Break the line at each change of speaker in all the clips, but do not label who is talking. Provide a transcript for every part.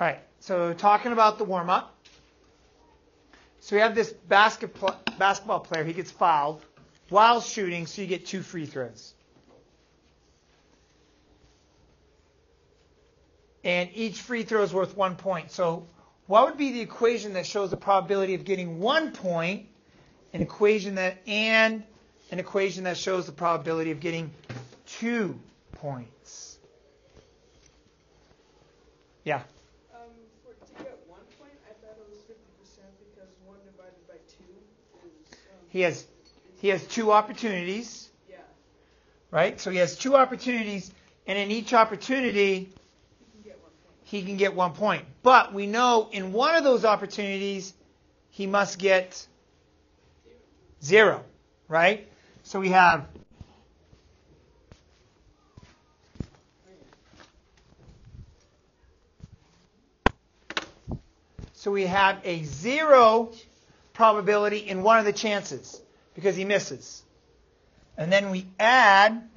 All right, so talking about the warm up. So we have this basket pl- basketball player. He gets fouled while shooting, so you get two free throws. And each free throw is worth one point. So what would be the equation that shows the probability of getting one point? An equation that and an equation that shows the probability of getting two points. Yeah.
Um, for, to get one point, I thought it was 50% because 1 divided by 2 is. Um,
He has he has two opportunities,
yeah,
right? So he has two opportunities, and in each opportunity
you can get one point.
he can get one point. But we know in one of those opportunities he must get zero, right? So we have So we have a zero probability in one of the chances because he misses. And then we add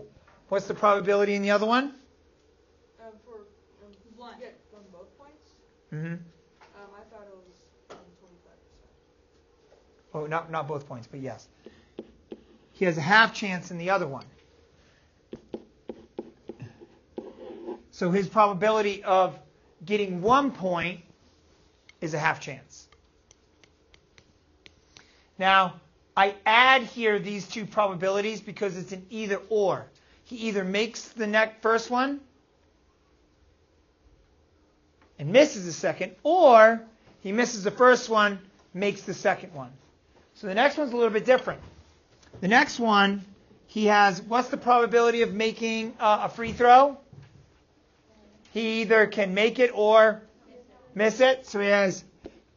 what's the probability in the other one?
Um, for um,
One.
to get on both points,
Mm-hmm.
um, I thought it was um, 25%.
Oh, not not both points, but yes. He has a half chance in the other one. So his probability of getting one point is a half chance. Now, I add here these two probabilities because it's an either or. He either makes the next first one and misses the second, or he misses the first one, makes the second one. So the next one's a little bit different. The next one, he has what's the probability of making uh, a free throw? He either can make it or miss it. So he has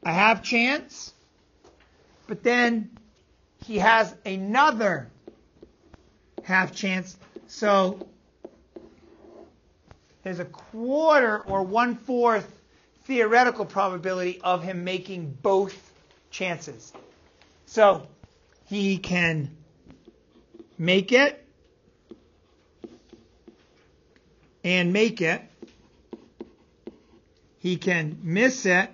a half chance. But then he has another half chance. So there's a quarter or one fourth theoretical probability of him making both chances. So he can make it and make it. He can miss it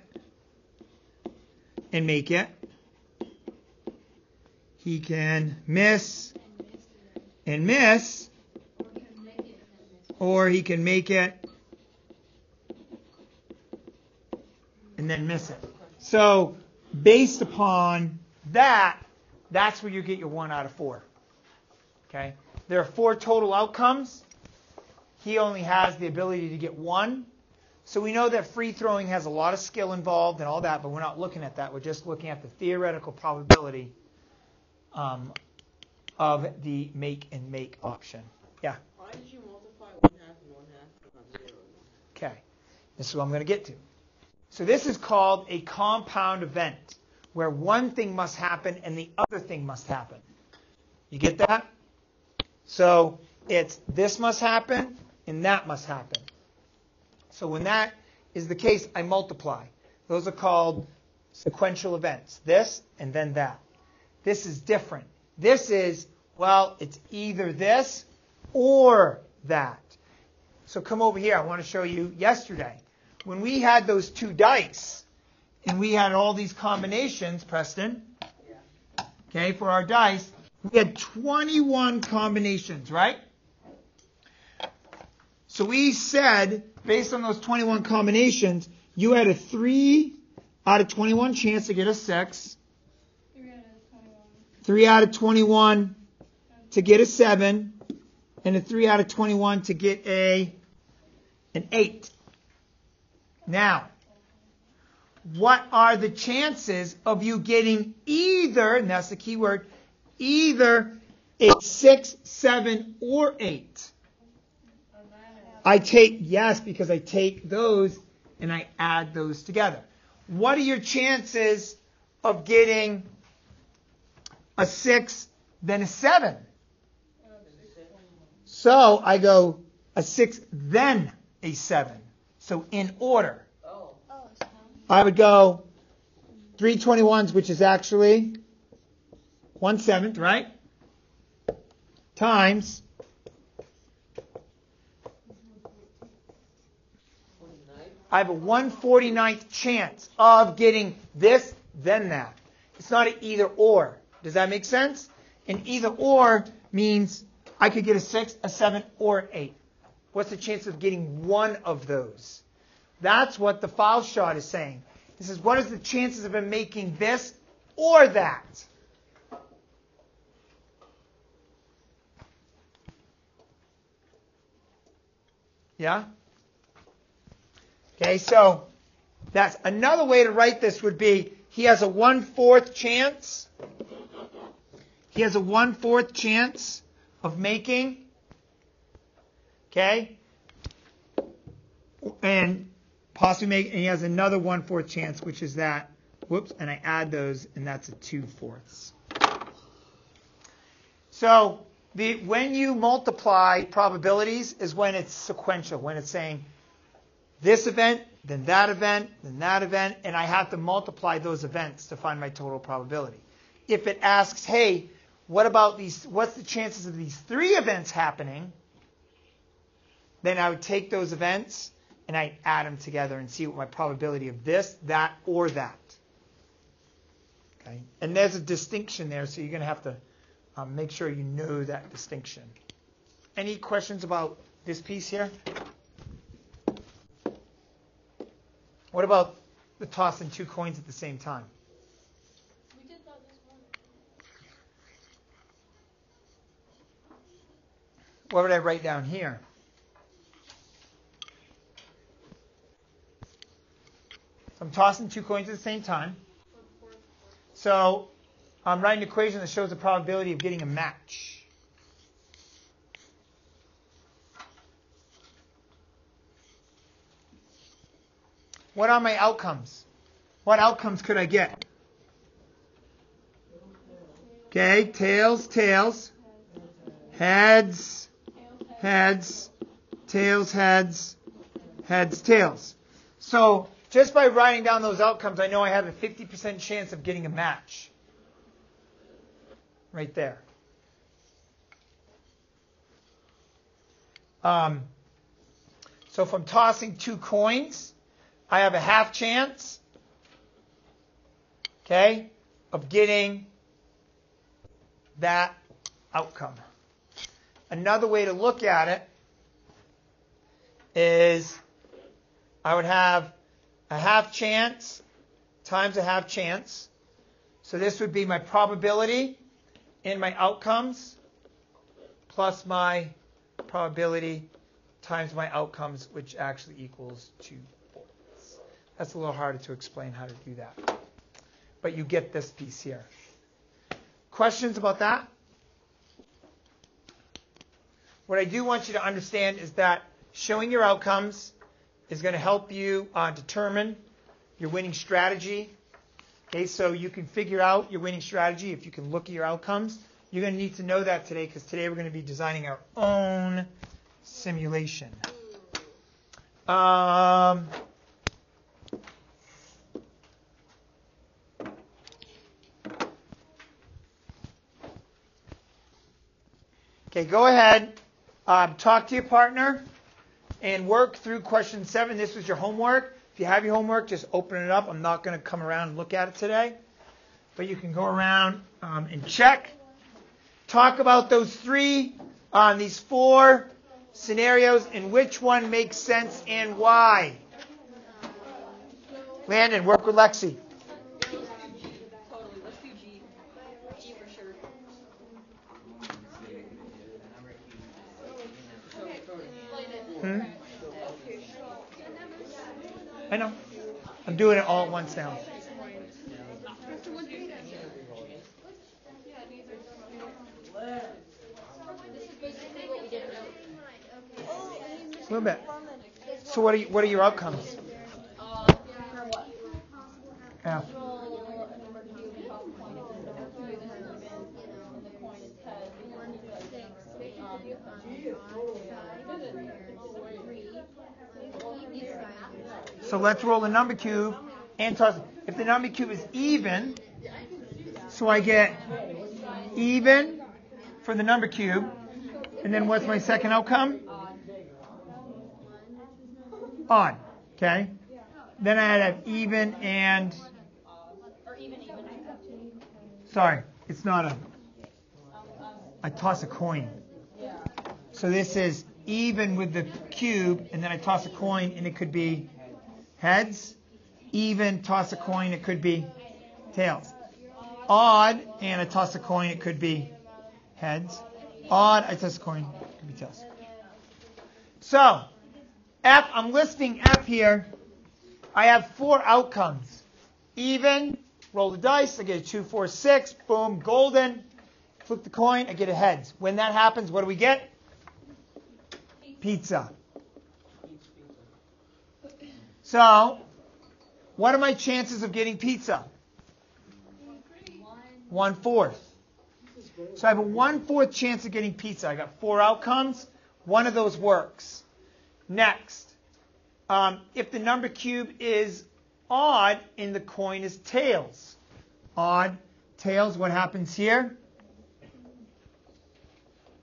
and make it. He can miss and miss, or he can make it and then miss it. So, based upon that, that's where you get your one out of four. Okay? There are four total outcomes. He only has the ability to get one. So we know that free throwing has a lot of skill involved and all that, but we're not looking at that. We're just looking at the theoretical probability um, of the make and make option. Yeah.
Why did you multiply one half and one half zero?
Okay. This is what I'm going to get to. So this is called a compound event, where one thing must happen and the other thing must happen. You get that? So it's this must happen and that must happen. So when that is the case, I multiply. Those are called sequential events. This and then that. This is different. This is, well, it's either this or that. So come over here. I want to show you yesterday. When we had those two dice and we had all these combinations, Preston, okay, for our dice, we had 21 combinations, right? So we said, based on those 21 combinations, you had a 3 out of 21 chance to get a 6, 3 out of 21 to get a 7, and a 3 out of 21 to get a an 8. Now, what are the chances of you getting either, and that's the key word, either a 6, 7, or 8? I take, yes, because I take those and I add those together. What are your chances of getting a 6, then a 7? So I go a 6, then a 7. So in order. I would go 321s, which is actually 1 seventh, right? Times. I have a 149th chance of getting this, then that. It's not an either or. Does that make sense? And either or means I could get a 6, a 7, or an 8. What's the chance of getting one of those? That's what the foul shot is saying. It says, what is the chances of him making this or that? Yeah? Okay, so that's another way to write this would be he has a one fourth chance. He has a one fourth chance of making. Okay? And possibly make, and he has another one fourth chance, which is that. Whoops, and I add those, and that's a two fourths. So the, when you multiply probabilities is when it's sequential, when it's saying this event, then that event, then that event, and I have to multiply those events to find my total probability. If it asks, hey, what about these, what's the chances of these three events happening? Then I would take those events and I'd add them together and see what my probability of this, that, or that. Okay? And there's a distinction there, so you're going to have to um, make sure you know that distinction. Any questions about this piece here? What about the tossing two coins at the same time?
We did that this morning.
What would I write down here? So I'm tossing two coins at the same time. So I'm writing an equation that shows the probability of getting a match. What are my outcomes? What outcomes could I get? Okay, tails, tails, heads, heads, tails, heads, heads, tails. So just by writing down those outcomes, I know I have a 50% chance of getting a match. Right there. Um, so if I'm tossing two coins, I have a half chance, okay, of getting that outcome. Another way to look at it is I would have a half chance times a half chance. So this would be my probability in my outcomes plus my probability times my outcomes, which actually equals 2 fourths. That's a little harder to explain how to do that. But you get this piece here. Questions about that? What I do want you to understand is that showing your outcomes is going to help you uh, determine your winning strategy. Okay, so you can figure out your winning strategy if you can look at your outcomes. You're going to need to know that today because today we're going to be designing our own simulation. Um, okay, go ahead, um, talk to your partner, and work through question seven. This was your homework. If you have your homework, just open it up. I'm not going to come around and look at it today, but you can go around um, and check. Talk about those three, uh, these four scenarios, and which one makes sense and why. Landon, work with Lexi.
Totally. Let's do G. G for sure.
Hmm? I know. I'm doing it all at once now. A little bit. So what are you, what are your outcomes? Yeah. So let's roll the number cube and toss. If the number cube is even, so I get even for the number cube, and then what's my second outcome? Odd. Okay. then I have even and sorry, it's not a. I toss a coin. So this is even with the cube, and then I toss a coin, and it could be heads. Even, toss a coin, it could be tails. Odd, and I toss a coin, it could be heads. Odd, I toss a coin, it could be tails. So, F, I'm listing F here. I have four outcomes. Even, roll the dice, I get a two, four, six, boom, golden. Flip the coin, I get a heads. When that happens, what do we get? Pizza. So, what are my chances of getting pizza? One fourth. So I have a one fourth chance of getting pizza. I got four outcomes. One of those works. Next, um, if the number cube is odd and the coin is tails. Odd, tails, what happens here?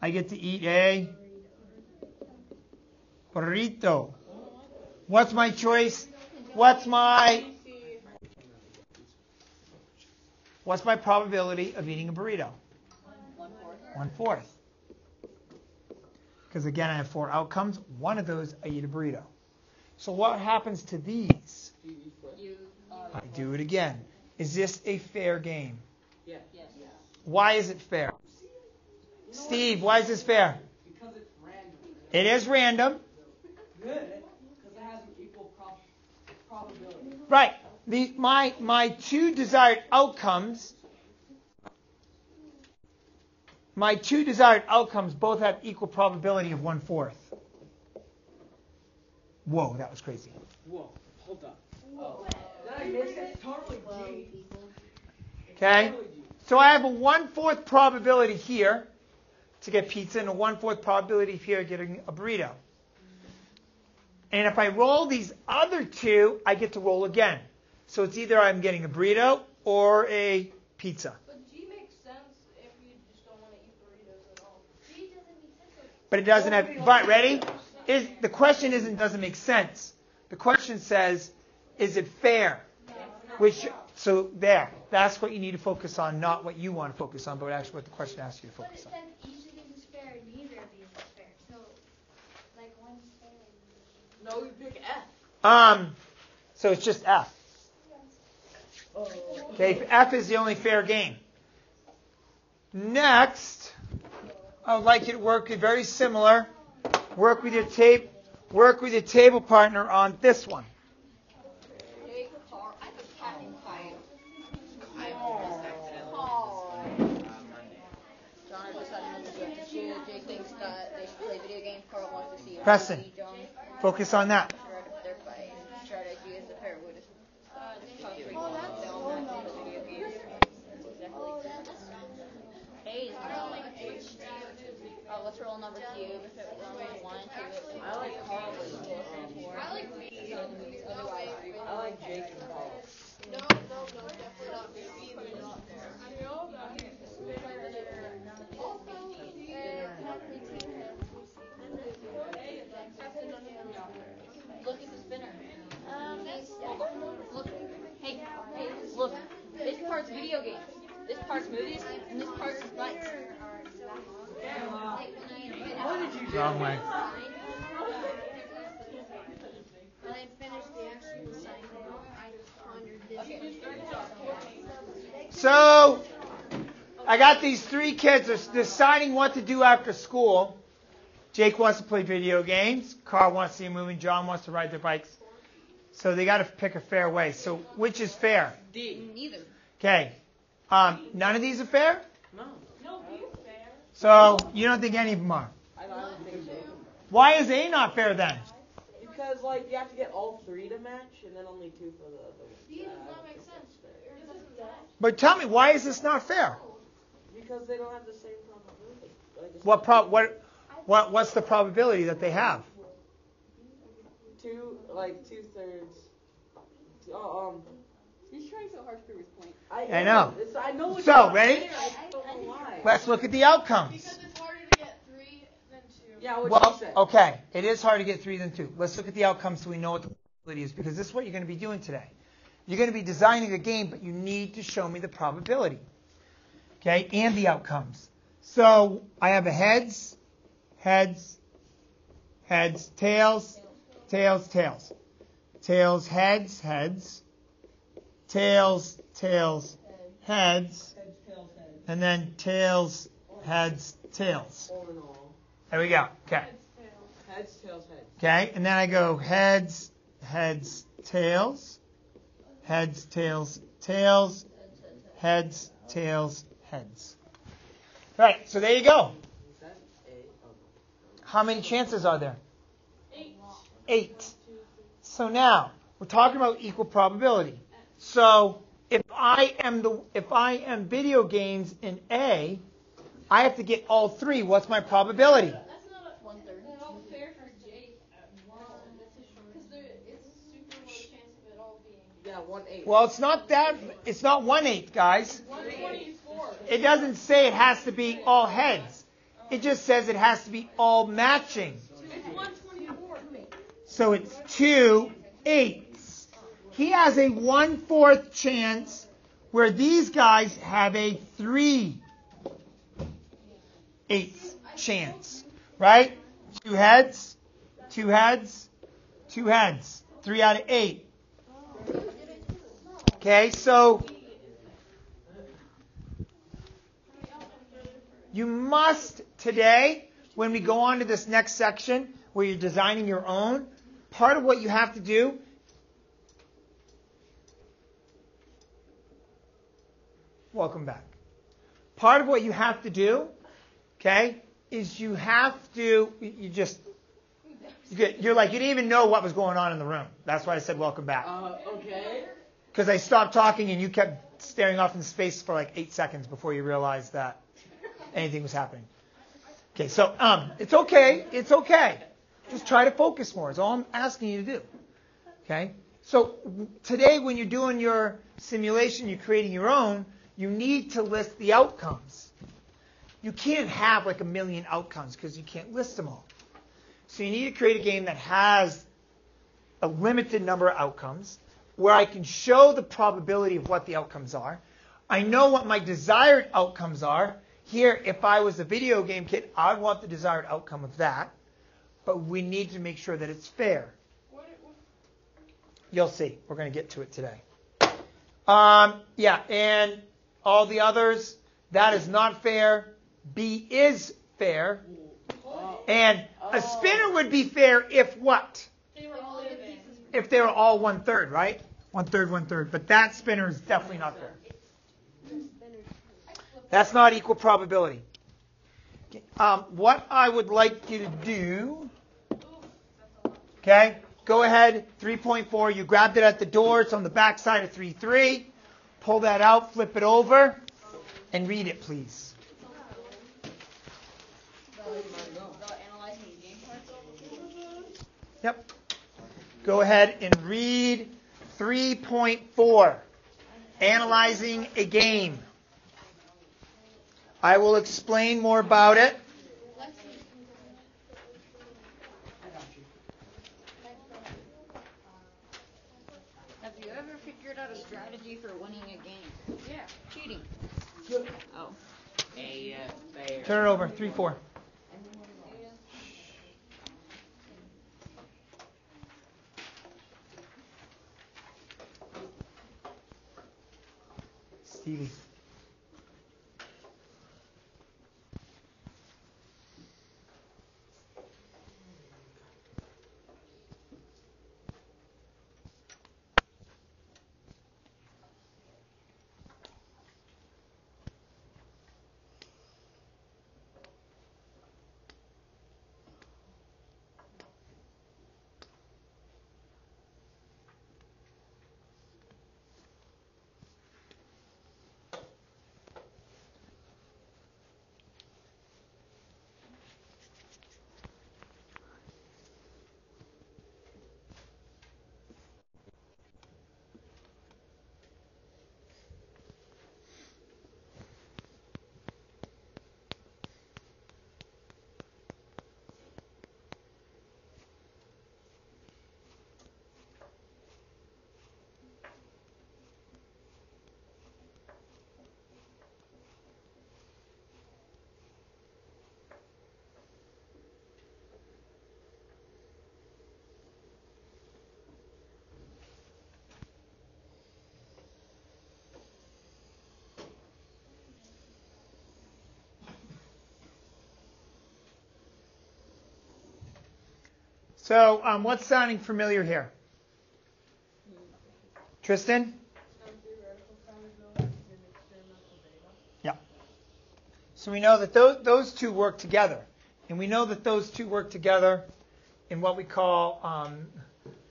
I get to eat a burrito. What's my choice? What's my What's my probability of eating a burrito?
One fourth.
Because again, I have four outcomes. One of those, I eat a burrito. So what happens to these? I do it again. Is this a fair game?
yes.
Why is it fair? Steve, why is this fair?
Because it's random.
It is random.
Good, because it has an equal prob- probability.
Right. The, my, my two desired outcomes, my two desired outcomes both have equal probability of one fourth. Whoa, that was crazy.
Whoa, hold up. Oh. Did I miss it? Totally
Okay? So I have a one fourth probability here to get pizza and a one fourth probability here of getting a burrito. And if I roll these other two, I get to roll again. So it's either I'm getting a burrito or a pizza.
But G makes sense if you just don't want to eat burritos at all.
G doesn't make sense.
But it doesn't have. But ready? Is the question isn't doesn't make sense. The question says, is it fair? Which so there. That's what you need to focus on, not what you want to focus on, but actually what the question asks you to focus on.
says each of these is fair, and neither of these is fair. So, like one's fair. and-
No, you pick F.
Um, so it's just F. Okay, F is the only fair game. Next, I would like you to work with very similar. Work with your tape. Work with your table partner on this one.
John, I decided not to go to school. Jake thinks that they should play video games. Carl wants to see a
Preston. Focus on that.
tried if their fight strategy is a pair would uh, top three ones. They all want to play video games. Exactly. A is no. Uh, let's roll number cube. If it runs one, two, it
I like Carl.
I like B. Otherwise,
I like Jake and Carl.
No, no, no, definitely not. B is not fair. I know that.
Look at the spinner. Um, look. Hey, hey, look. This part's video games. This part's movies, and this part's bikes.
What did you do?
Wrong way.
When I finished the actual assignment, I pondered this.
So, I got these three kids are deciding what to do after school. Jake wants to play video games. Carl wants to see a movie. John wants to ride their bikes. So they got to pick a fair way. So which is fair?
D.
Neither.
Okay. Um, none of these are fair.
No.
No, B is fair.
So you don't think any of them are.
I don't think so.
Why is A not fair then?
Because, like, you have to get all three to match, and then only two for the other one.
B does not make sense. It doesn't that.
But tell me, why is this not fair?
Because they don't have the same probability. Like,
What prob what what what's the probability that they have?
two, like, two thirds. Oh, um.
He's trying so hard to prove his point.
I,
I know.
I know
So,
not
ready?
fair, I don't know why.
Let's look at the outcomes.
Because it's harder to get three than two.
Yeah, what
Well,
you said.
okay, it is hard to get three than two. Let's look at the outcomes so we know what the probability is because this is what you're going to be doing today. You're going to be designing a game, but you need to show me the probability. Okay, and the outcomes. So I have a heads, heads, heads, tails, tails, tails. Tails, heads, heads. Tails, tails, heads.
Heads, tails, heads.
And then tails, heads, tails.
All in all.
There we go. Okay.
Heads, tails, heads.
Okay, and then I go heads, heads, tails, heads, tails, tails, heads, tails, heads. All right, so there you go.
Is that a?
How many chances are there? Eight. Eight. So now we're talking about equal probability. So if I am the if I am video games in A, I have to get all three. What's my probability?
One third.
not fair for Jake uh, at one, because there it's super low chance of it all being.
Yeah, one eight.
Well, it's not that. It's not one eighth, guys. It doesn't say it has to be all heads. It just says it has to be all matching.
It's one twenty-four.
So it's two eighths. He has a one fourth chance where these guys have a three eighths chance. Right? Two heads, two heads, two heads. Three out of eight. Okay, so you must today, when we go on to this next section where you're designing your own, part of what you have to do welcome back part of what you have to do okay is you have to you just you get, you're like you didn't even know what was going on in the room that's why i said welcome back
Uh, okay.
because i stopped talking and you kept staring off in space for like eight seconds before you realized that anything was happening okay so um, it's okay it's okay just try to focus more. Is all I'm asking you to do. Okay? So w- today, when you're doing your simulation, you're creating your own, you need to list the outcomes. You can't have like a million outcomes because you can't list them all. So you need to create a game that has a limited number of outcomes where I can show the probability of what the outcomes are. I know what my desired outcomes are. Here, if I was a video game kid, I'd want the desired outcome of that but we need to make sure that it's fair. You'll see. We're going to get to it today. Um, yeah, and all the others, that is not fair. B is fair. And a spinner would be fair if what?
They were all in pieces.
If they were all one third, right? One third, one third. But that spinner is definitely not fair. That's not equal probability. Um, what I would like you to do, okay, go ahead, 3.4. You grabbed it at the door. It's on the back side of 3.3. Pull that out, flip it over, and read it, please.
The analyzing game parts.
Yep. Go ahead and read 3.4. Analyzing a game. I will explain more about it.
Have you ever figured out a strategy for winning a game? Yeah. Cheating. Oh.
A uh.
Turn it over. 3 4. Stevie. So, um, what's sounding familiar here? Tristan?
Data.
So we know that those, those two work together. And we know that those two work together in what we call um,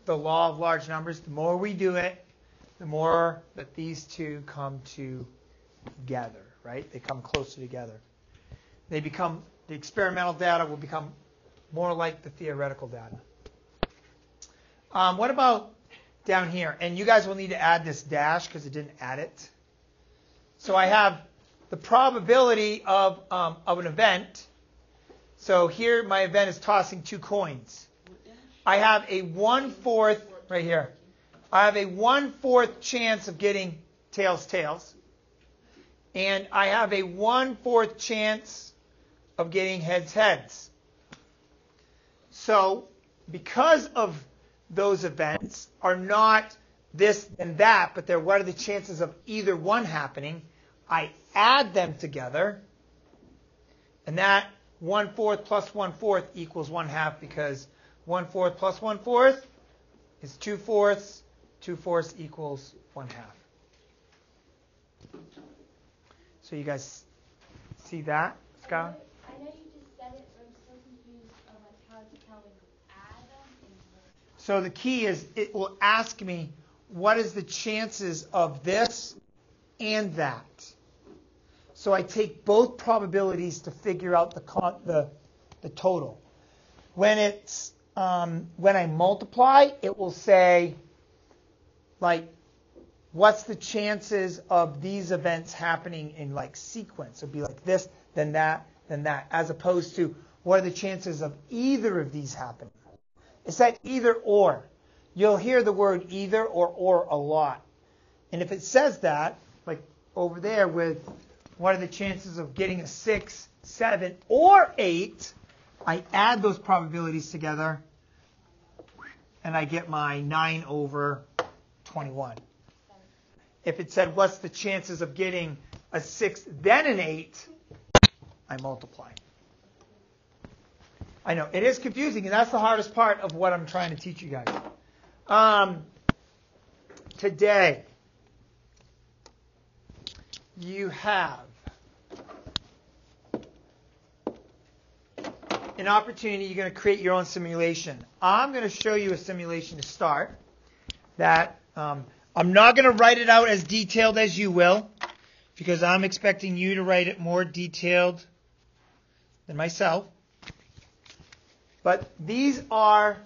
the law of large numbers. The more we do it, the more that these two come together, right? They come closer together. They become, the experimental data will become more like the theoretical data. Um, what about down here? And you guys will need to add this dash because it didn't add it. So I have the probability of, um, of an event. So here my event is tossing two coins. I have a one fourth right here. I have a one fourth chance of getting tails tails, and I have a one fourth chance of getting heads heads. So because of those events are not this and that, but they're what are the chances of either one happening, I add them together, and that one fourth plus one fourth equals one half because one fourth plus one fourth is two fourths. Two fourths equals one half. So you guys see that, Scott?
I know you just said it, but I'm still confused of like how to tell when you add them and when
So the key is it will ask me what is the chances of this and that. So I take both probabilities to figure out the the, the total. When it's um, when I multiply, it will say like what's the chances of these events happening in like sequence? It'll be like this, then that, then that, as opposed to what are the chances of either of these happening? It's that either or. You'll hear the word either or or a lot. And if it says that, like over there with what are the chances of getting a 6, 7, or 8, I add those probabilities together and I get my 9 over 21. If it said what's the chances of getting a 6 then an 8, I multiply. I know it is confusing, and that's the hardest part of what I'm trying to teach you guys. Um, today, you have an opportunity. You're going to create your own simulation. I'm going to show you a simulation to start. That um, I'm not going to write it out as detailed as you will, because I'm expecting you to write it more detailed than myself. But these are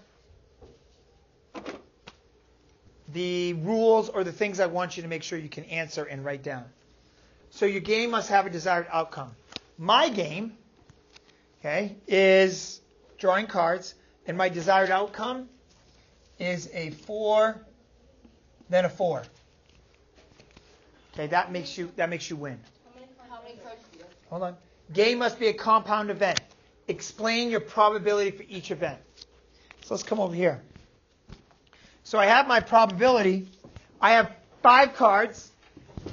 the rules or the things I want you to make sure you can answer and write down. So your game must have a desired outcome. My game, okay, is drawing cards, and my desired outcome is a four, then a four. Okay, that makes you that makes you win.
How many cards do you have?
Hold on. Game must be a compound event. Explain your probability for each event. So let's come over here. So I have my probability. I have five cards.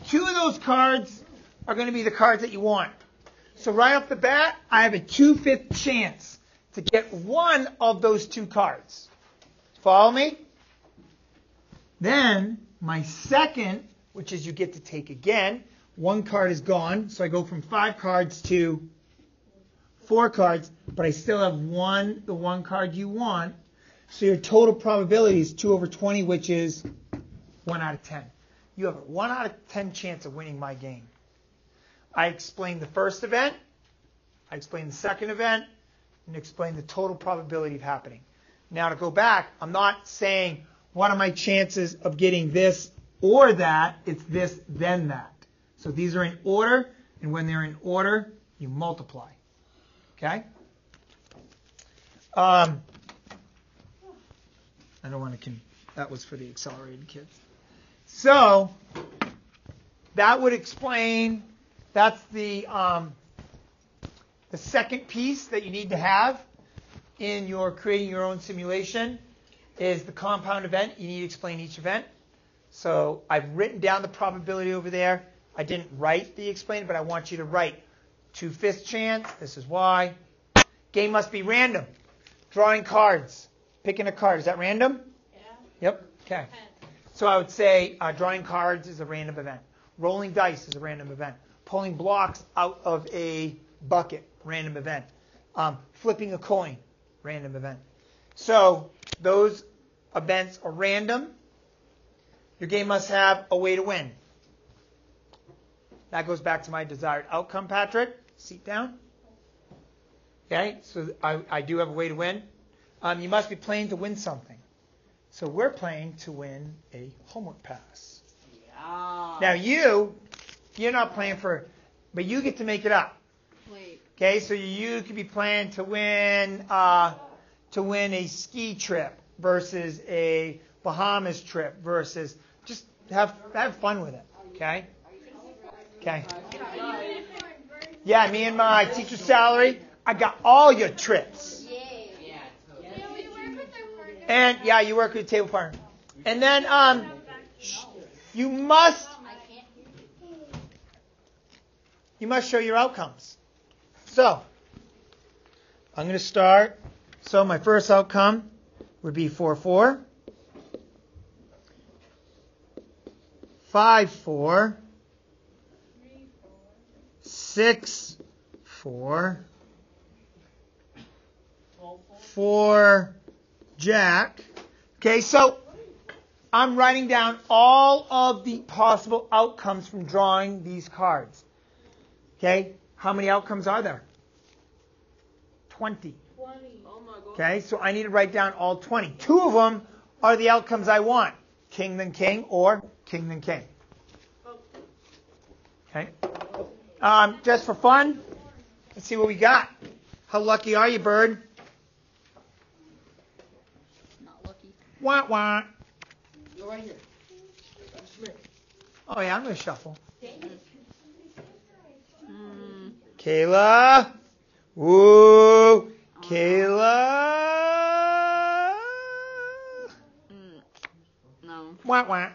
Two of those cards are going to be the cards that you want. So right off the bat, I have a two-fifth chance to get one of those two cards. Follow me? Then my second, which is you get to take again, one card is gone, so I go from five cards to four cards, but I still have one, the one card you want. So your total probability is 2 over 20, which is 1 out of 10. You have a 1 out of 10 chance of winning my game. I explained the first event, I explained the second event, and explained the total probability of happening. Now to go back, I'm not saying what are my chances of getting this or that. It's this, then that. So these are in order, and when they're in order, you multiply. Okay? Um, I don't want to. Con- that was for the accelerated kids. So that would explain. That's the um, the second piece that you need to have in your creating your own simulation is the compound event. You need to explain each event. So I've written down the probability over there. I didn't write the explain, but I want you to write two fifths chance. This is why. Game must be random. Drawing cards. Picking a card, is that random?
Yeah.
Yep. Okay. So I would say uh, drawing cards is a random event. Rolling dice is a random event. Pulling blocks out of a bucket, random event. Um, flipping a coin, random event. So those events are random. Your game must have a way to win. That goes back to my desired outcome, Patrick. Seat down. Okay, so I, I do have a way to win. Um, you must be playing to win something. So we're playing to win a homework pass.
Yeah.
Now you, you're not playing for, but you get to make it up.
Wait.
Okay, so you could be playing to win, uh, to win a ski trip versus a Bahamas trip versus just have have fun with it. Okay. Okay. Yeah, me and my teacher's salary, I got all your trips. And yeah, you work with your table partner. And then um, you must you must show your outcomes. So I'm going to start. So my first outcome would be four four, five four, six four, four Jack. Okay, so I'm writing down all of the possible outcomes from drawing these cards. Okay, how many outcomes are there? 20.
Oh my god.
Okay, so I need to write down all 20. Two of them are the outcomes I want king then king or king then king. Oh. Okay, um, just for fun, let's see what we got. How lucky are you, bird?
Not lucky.
Wah wah.
Go right here.
Oh yeah, I'm gonna shuffle.
Mm,
Kayla. Woo. Kayla.
mm, no.
Wah wah.